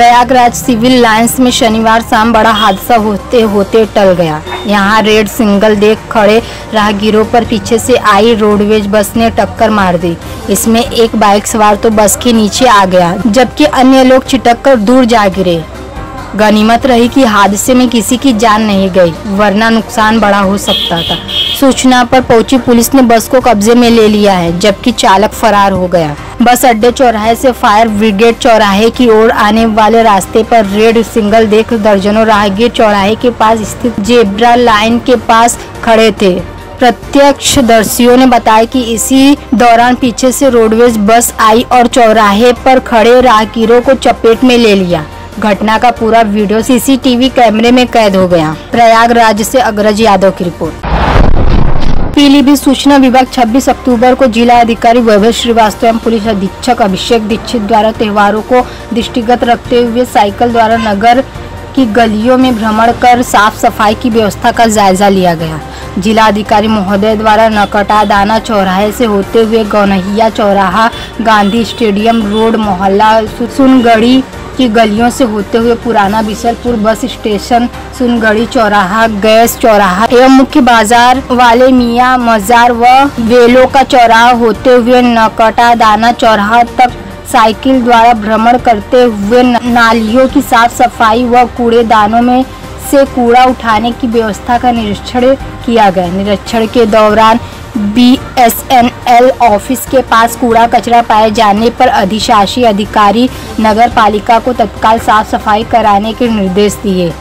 Prayagraj civil lines में शनिवार शाम बड़ा हादसा होते होते टल गया। यहाँ रेड सिंगल देख खड़े राहगीरों पर पीछे से आई रोडवेज़ बस ने टक्कर मार दी। इसमें एक बाइक सवार तो बस के नीचे आ गया, जबकि अन्य लोग छिटक कर दूर जा गिरे। गनीमत रही कि हादसे में किसी की जान नहीं गई, वरना नुकसान बड़ा हो सकता था। सूचना पर पहुँची पुलिस ने बस को कब्जे में ले लिया है, जबकि चालक फरार हो गया। बस अड्डे चौराहे से फायर ब्रिगेड चौराहे की ओर आने वाले रास्ते पर रेड सिंगल देख दर्जनों राहगीर चौराहे के पास स्थित जेब्रा लाइन के पास खड़े थे। प्रत्यक्षदर्शियों ने बताया कि इसी दौरान पीछे से रोडवेज़ बस आई और चौराहे पर खड़े राहगीरों को चपेट में ले लिया। घटना का पूरा वीडियो सीसीटीवी कैमरे में कैद हो गया। प्रयागराज से अग्रज यादव की रिपोर्ट। पीलीभीत सूचना विभाग 26 अक्टूबर को जिला अधिकारी वैभव श्रीवास्तव एवं पुलिस अधीक्षक अभिषेक दीक्षित द्वारा त्योहारों को दृष्टिगत रखते हुए साइकिल द्वारा नगर की गलियों में भ्रमण कर साफ़ सफ़ाई की व्यवस्था का जायजा लिया गया। जिला अधिकारी महोदय द्वारा नकटा दाना चौराहे से होते हुए गौनहिया चौराहा गांधी स्टेडियम रोड मोहल्ला सुनगढ़ी की गलियों से होते हुए पुराना बिसलपुर बस स्टेशन सुनगढ़ी चौराहा, गैस चौराहा एवं मुख्य बाज़ार वाले मियाँ मजार व वेलो का चौराहा होते हुए नकटा दाना चौराहा तक साइकिल द्वारा भ्रमण करते हुए नालियों की साफ़ सफ़ाई व कूड़ेदानों में से कूड़ा उठाने की व्यवस्था का निरीक्षण किया गया। निरीक्षण के दौरान बीएसएनएल ऑफ़िस के पास कूड़ा कचरा पाए जाने पर अधिशासी अधिकारी नगर पालिका को तत्काल साफ़ सफ़ाई कराने के निर्देश दिए।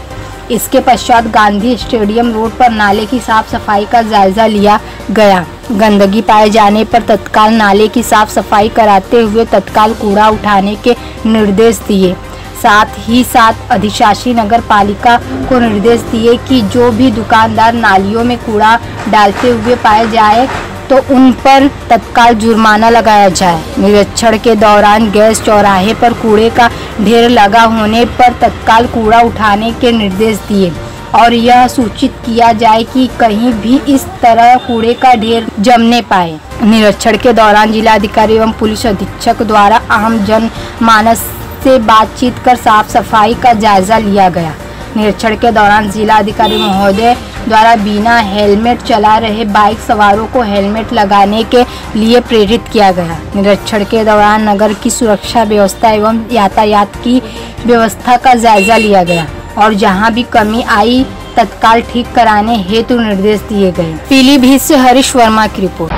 इसके पश्चात गांधी स्टेडियम रोड पर नाले की साफ़ सफ़ाई का जायजा लिया गया। गंदगी पाए जाने पर तत्काल नाले की साफ़ सफ़ाई कराते हुए तत्काल कूड़ा उठाने के निर्देश दिए। साथ ही साथ अधिशासी नगर पालिका को निर्देश दिए कि जो भी दुकानदार नालियों में कूड़ा डालते हुए पाए जाए तो उन पर तत्काल जुर्माना लगाया जाए। निरीक्षण के दौरान गैस चौराहे पर कूड़े का ढेर लगा होने पर तत्काल कूड़ा उठाने के निर्देश दिए और यह सूचित किया जाए कि कहीं भी इस तरह कूड़े का ढेर जमने पाए। निरीक्षण के दौरान जिलाधिकारी एवं पुलिस अधीक्षक द्वारा आम जन मानस से बातचीत कर साफ़ सफ़ाई का जायजा लिया गया। निरीक्षण के दौरान जिला अधिकारी महोदय द्वारा बिना हेलमेट चला रहे बाइक सवारों को हेलमेट लगाने के लिए प्रेरित किया गया। निरीक्षण के दौरान नगर की सुरक्षा व्यवस्था एवं यातायात की व्यवस्था का जायजा लिया गया और जहाँ भी कमी आई, तत्काल ठीक कराने हेतु निर्देश दिए गए। पीलीभीत से हरीश वर्मा की रिपोर्ट।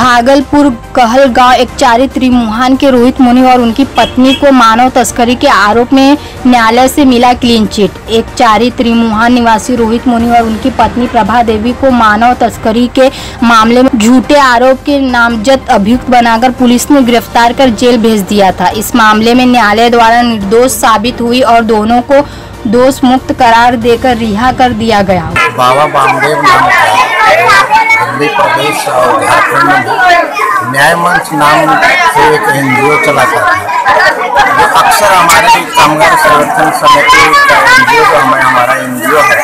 भागलपुर कहलगांव एक चारी त्रिमुहान के रोहित मुनि और उनकी पत्नी को मानव तस्करी के आरोप में न्यायालय से मिला क्लीन चिट एक चारी त्रिमुहान निवासी रोहित मुनि और उनकी पत्नी प्रभा देवी को मानव तस्करी के मामले में झूठे आरोप के नामजद अभियुक्त बनाकर पुलिस ने गिरफ़्तार कर जेल भेज दिया था। इस मामले में न्यायालय द्वारा निर्दोष साबित हुई और दोनों को दोष मुक्त करार देकर रिहा कर दिया गया। बाबा दिल्ली प्रदेश और झारखंड में न्याय मंच नाम से एक एन जी ओ चलाता था जो अक्सर हमारे कामगार संरक्षण समिति का एन जी ओ जो हमें हमारा एन जी ओ है,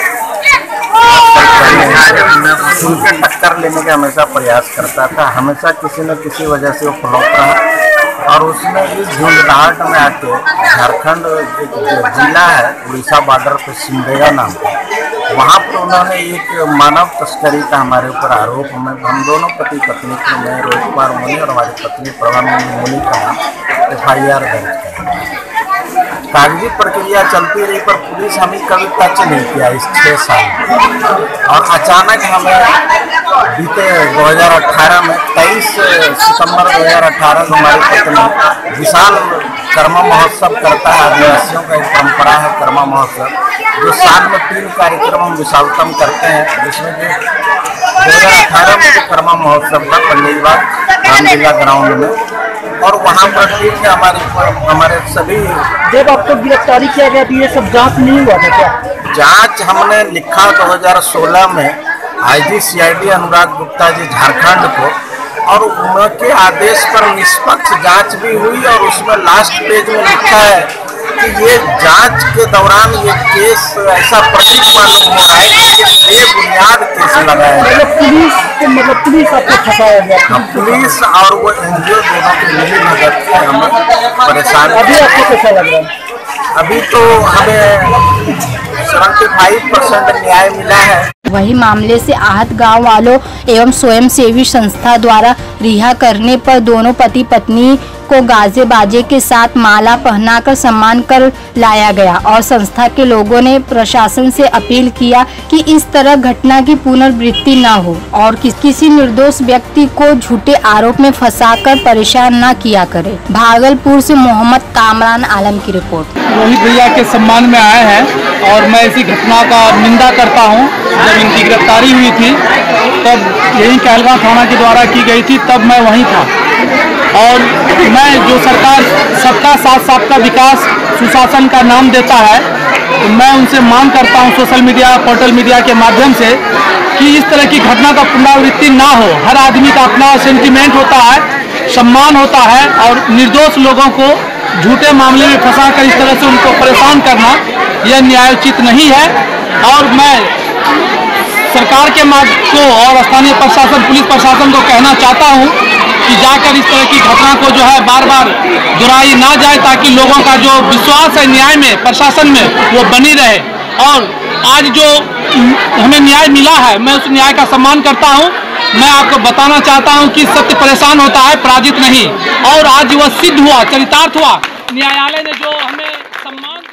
उनके टक्कर लेने का हमेशा प्रयास करता था। हमेशा किसी न किसी वजह से वो फ्लॉप रहा और उसमें इस झुंझलाहट में आके झारखंड एक जिला है, उड़ीसा बॉर्डर पे सिमडेगा नाम का। वहाँ पर उन्होंने एक मानव तस्करी का हमारे ऊपर आरोप में हम दोनों पति पत्नी को मैं कुमार मुनि और हमारी पत्नी प्रभानंद मुनि का एफ़ आई आर दर्ज किया। कागज़ी प्रक्रिया चलती रही, पर पुलिस हमें कभी टच नहीं किया इस छः साल और अचानक हमें बीते 2018 में 23 सितंबर 2018 को हमारी पत्नी विशाल कर्मा महोत्सव करता है, आदिवासियों का एक परंपरा है कर्मा महोत्सव। जो साल में तीन कार्यक्रम हम विशालतम करते हैं जिसमें कि दो हज़ार अठारह में जो कर्मा महोत्सव था पंडितबाग रामलीला ग्राउंड में। और वहाँ पर ठीक है हमारे हमारे सभी जब आपको तो गिरफ्तारी किया गया तो ये सब जाँच नहीं हुआ था क्या? जाँच हमने लिखा 2016 में आईजी सीआईडी अनुराग गुप्ता जी झारखंड को और उनके आदेश पर निष्पक्ष जाँच भी हुई और उसमें लास्ट पेज में लिखा है कि ये जाँच के दौरान ये केस ऐसा प्रतीक मालूम हो रहा है कि ये बेबुनियाद केस लगाया है मतलब पुलिस को मतलब पुलिस आपको फंसाया गया अब पुलिस और वो एनजीओ दोनों की मिली भगत से हमें परेशान अभी आपको कैसा लग रहा है? अभी तो हमें सेवेंटी फाइव परसेंट न्याय मिला है। वही मामले से आहत गाँव वालों एवं स्वयंसेवी संस्था द्वारा रिहा करने पर दोनों पति पत्नी को गाजे बाजे के साथ माला पहनाकर सम्मान कर लाया गया और संस्था के लोगों ने प्रशासन से अपील किया कि इस तरह घटना की पुनर्वृत्ति न हो और कि, किसी निर्दोष व्यक्ति को झूठे आरोप में फंसाकर परेशान न किया करे। भागलपुर से मोहम्मद कामरान आलम की रिपोर्ट। रोहित भैया के सम्मान में आए हैं और मैं इसी घटना का निंदा करता हूँ। जब इनकी गिरफ्तारी हुई थी तब यही कहलगांव थाना के द्वारा की गई थी तब मैं वहीं था। और मैं जो सरकार, सबका साथ सबका विकास, सुशासन का नाम देता है तो मैं उनसे मांग करता हूँ सोशल मीडिया, पोर्टल मीडिया के माध्यम से कि इस तरह की घटना का पुनरावृत्ति ना हो। हर आदमी का अपना सेंटिमेंट होता है, सम्मान होता है और निर्दोष लोगों को झूठे मामले में फंसा कर इस तरह से उनको परेशान करना, यह न्यायोचित नहीं है। और मैं सरकार के मार्ग को और स्थानीय प्रशासन, पुलिस प्रशासन को कहना चाहता हूँ जाकर इस तरह की घटना को जो है बार बार दोहराई ना जाए ताकि लोगों का जो विश्वास है न्याय में, प्रशासन में, वो बनी रहे। और आज जो हमें न्याय मिला है, मैं उस न्याय का सम्मान करता हूँ। मैं आपको बताना चाहता हूँ कि सत्य परेशान होता है, पराजित नहीं। और आज वह सिद्ध हुआ, चरितार्थ हुआ। न्यायालय ने जो हमें सम्मान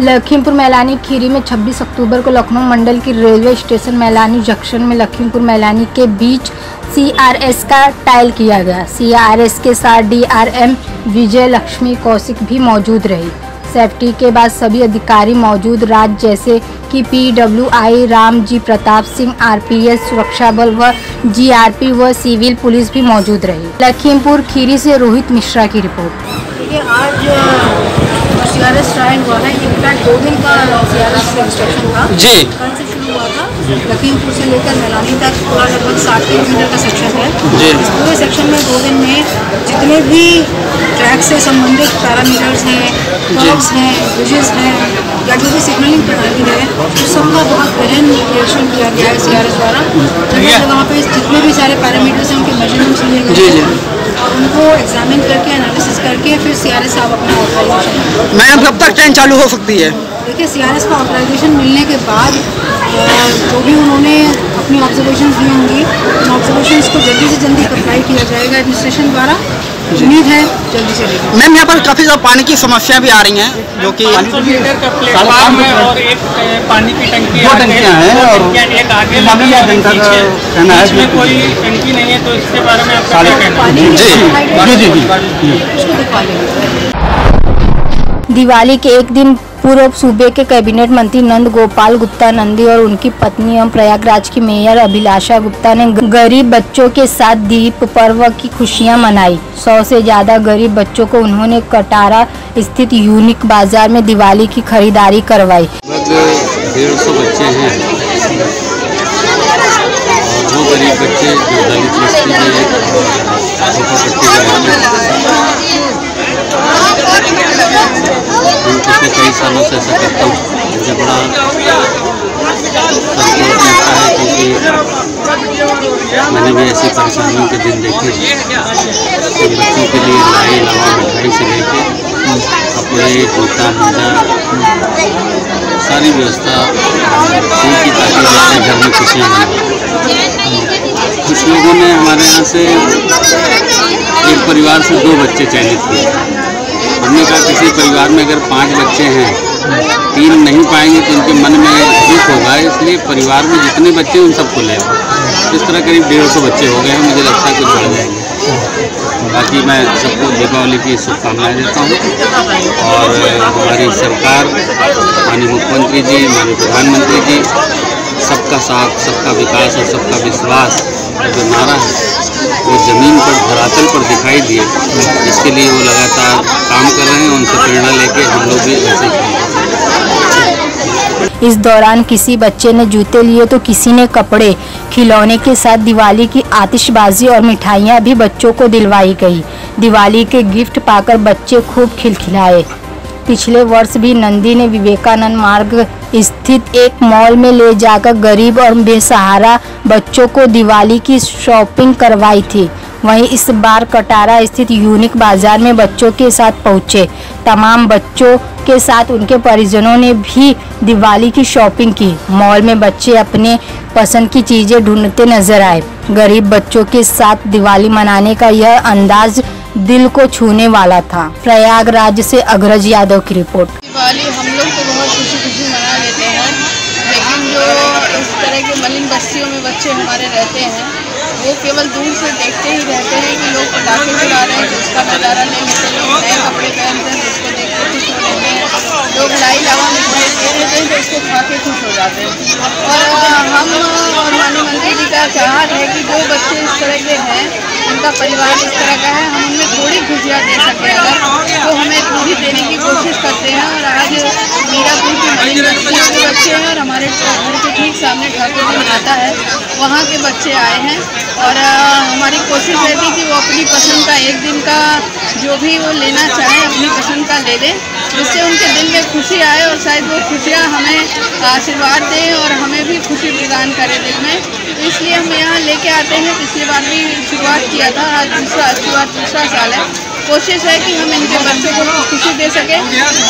लखीमपुर मैलानी खीरी में 26 अक्टूबर को लखनऊ मंडल की रेलवे स्टेशन मैलानी जंक्शन में लखीमपुर मैलानी के बीच सीआरएस का टाइल किया गया। सीआरएस के साथ डीआरएम विजय लक्ष्मी कौशिक भी मौजूद रही। सेफ्टी के बाद सभी अधिकारी मौजूद। राज जैसे कि पीडब्ल्यूआई राम जी प्रताप सिंह आरपीएस सुरक्षा बल व जीआरपी व सिविल पुलिस भी मौजूद रही। लखीमपुर खीरी से रोहित मिश्रा की रिपोर्ट। ये आज सी आर एस ट्रायल हुआ है। इनफैक्ट दो दिन का सी आर एस रजिस्ट्रेशन था। जी। से लखीमपुर से लेकर मैलानी तक पूरा लगभग साठ किलोमीटर का सेक्शन है। इस पूरे सेक्शन में दो दिन में जितने भी ट्रैक से संबंधित पैरामीटर्स हैं कर्व्स हैं ब्रिजेस हैं या जो भी सिग्नलिंग प्रणाली है उस सबका बहुत गहन निरीक्षण किया गया है सी आर एस द्वारा। जगह जगह पे जितने भी सारे पैरामीटर्स हैं उनके मेजरमेंट्स लिए गए। हैं। और उनको एग्जामिन करके एनालिसिस करके फिर सी आर एस साहब अपना मैम कब तक ट्रेन चालू हो सकती है? देखिए सी आर एस का ऑथराइजेशन मिलने के बाद जो भी उन्होंने अपनी ऑब्जर्वेशन दी होंगी उन ऑब्जर्वेशन को जल्दी से जल्दी अप्लाई किया जाएगा एडमिनिस्ट्रेशन द्वारा। उम्मीद है जल्दी से जल्दी मैम यहाँ पर काफ़ी ज़्यादा पानी की समस्या भी आ रही हैं जो कि लीटर का प्लेटफॉर्म और एक पानी की टंकी दो टंकियाँ हैं और एक आगे है कहना है कोई टंकी नहीं है तो इसके बारे में आपका कहना जी, जी, जी, दिवाली के एक दिन पूर्व सूबे के कैबिनेट मंत्री नंद गोपाल गुप्ता, नंदी और उनकी पत्नी एवं प्रयागराज की मेयर अभिलाषा गुप्ता ने गरीब बच्चों के साथ दीप पर्व की खुशियाँ मनाई। सौ से ज़्यादा गरीब बच्चों को उन्होंने कटारा स्थित यूनिक बाज़ार में दिवाली की खरीदारी करवाई। गरीब बच्चे झोपड़पट्टी में रहते हैं उनको पिछले कई सालों से ऐसा करता हूँ। मुझे बड़ा संतोष मिलता है क्योंकि मैंने भी ऐसी परेशानियों के दिन देखे। इन बच्चों के लिए लाई लावा मिठाई से लेके कपड़े, जूता, मोजा, सारी व्यवस्था की ताकि बच्चे घर में खुशियाँ मनाएँ कुछ लोगों ने हमारे यहाँ से एक परिवार से दो बच्चे चयनित किए। हमने कहा किसी परिवार में अगर पाँच बच्चे हैं, तीन नहीं पाएँगे तो उनके मन में दुख होगा, इसलिए परिवार में जितने बच्चे उन सबको ले इस तरह करीब डेढ़ सौ बच्चे हो गए हैं, मुझे लगता है कुछ बढ़ जाएँगे बाकी मैं सबको दीपावली की शुभकामनाएँ देता हूँ। और हमारी सरकार, माननीय मुख्यमंत्री जी, माननीय प्रधानमंत्री जी, सबका साथ, सबका विकास और सबका विश्वास, जो नारा है वो ज़मीन पर, धरातल पर दिखाई दिए। इसके लिए वो लगातार काम कर रहे हैं, उनसे प्रेरणा लेके हम लोग भी ऐसे इस दौरान किसी बच्चे ने जूते लिए तो किसी ने कपड़े। खिलौने के साथ दिवाली की आतिशबाजी और मिठाइयाँ भी बच्चों को दिलवाई गई। दिवाली के गिफ्ट पाकर बच्चे खूब खिलखिलाए। पिछले वर्ष भी नंदी ने विवेकानंद मार्ग स्थित एक मॉल में ले जाकर गरीब और बेसहारा बच्चों को दिवाली की शॉपिंग करवाई थी। वहीं इस बार कटारा स्थित यूनिक बाज़ार में बच्चों के साथ पहुँचे। तमाम बच्चों के साथ उनके परिजनों ने भी दिवाली की शॉपिंग की। मॉल में बच्चे अपने पसंद की चीज़ें ढूंढते नज़र आए। गरीब बच्चों के साथ दिवाली मनाने का यह अंदाज दिल को छूने वाला था। प्रयागराज से अग्रज यादव की रिपोर्ट। दिवाली हम लोग तो बहुत खुशी खुशी मना लेते हैं, लेकिन जो इस तरह के मलिन बस्तियों में बच्चे हमारे रहते हैं, वो केवल दूर से देखते ही रहते हैं कि लोग पटाखे चला रहे हैं उसका नज़ारा ले लेते लोग नए कपड़े पहनते हैं उसको देख के खुश हो लेते हैं। लोग लाई लावा मिठाई दे देते हैं तो उसको खा के खुश हो जाते हैं। और हम और माननीय मंत्री जी का चाहत है कि जो बच्चे इस तरह के हैं उनका परिवार इस तरह का है, हम उनमें थोड़ी खुशियाँ दे सकें अगर तो हमें पूरी देने की कोशिश करते हैं और आज मीरापुर की के बच्चे हैं और हमारे घर के ठीक सामने ठाकुर जी आता है, वहाँ के बच्चे आए हैं और हमारी कोशिश रहती है कि वो अपनी पसंद का एक दिन का जो भी वो लेना चाहें, अपनी पसंद का ले लें, जिससे उनके दिल में खुशी आए और शायद वो खुशियाँ हमें आशीर्वाद दें और हमें भी खुशी प्रदान करें दिल में। तो इसलिए हम यहाँ लेके आते हैं। पिछली बार भी शुरुआत किया था, आज दूसरा बार दूसरा साल है। कोशिश है कि हम इनके बच्चों को खुशी दे सकें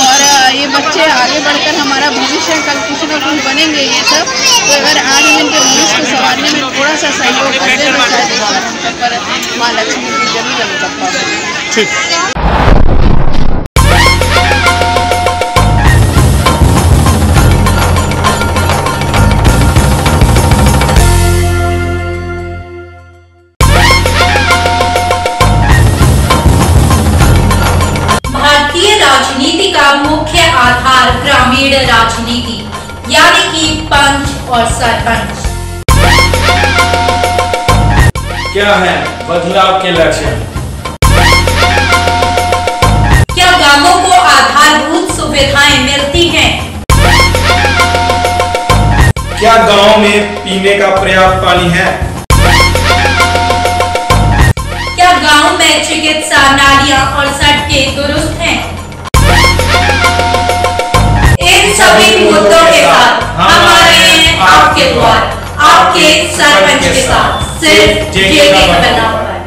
और ये बच्चे आगे बढ़कर हमारा भविष्य कल कुछ ना कुछ बनेंगे ये सब। तो अगर आज हम इनके भविष्य को संवारने में थोड़ा सा सहयोग करते हैं तो शायद माँ लक्ष्मी की ज़रूर अनुकंपा राजनीति यानी कि पंच और सरपंच। क्या है बदलाव के लक्षण? क्या गाँवों को आधारभूत सुविधाएँ मिलती हैं? क्या गाँव में पीने का पर्याप्त पानी है क्या गाँव में चिकित्सा नालियाँ और सड़कें दुरुस्त हैं? सभी मुद्दों के साथ हम आ रहे हैं आपके द्वार आपके सरपंच के साथ सिर्फ़ जेके का बदलाव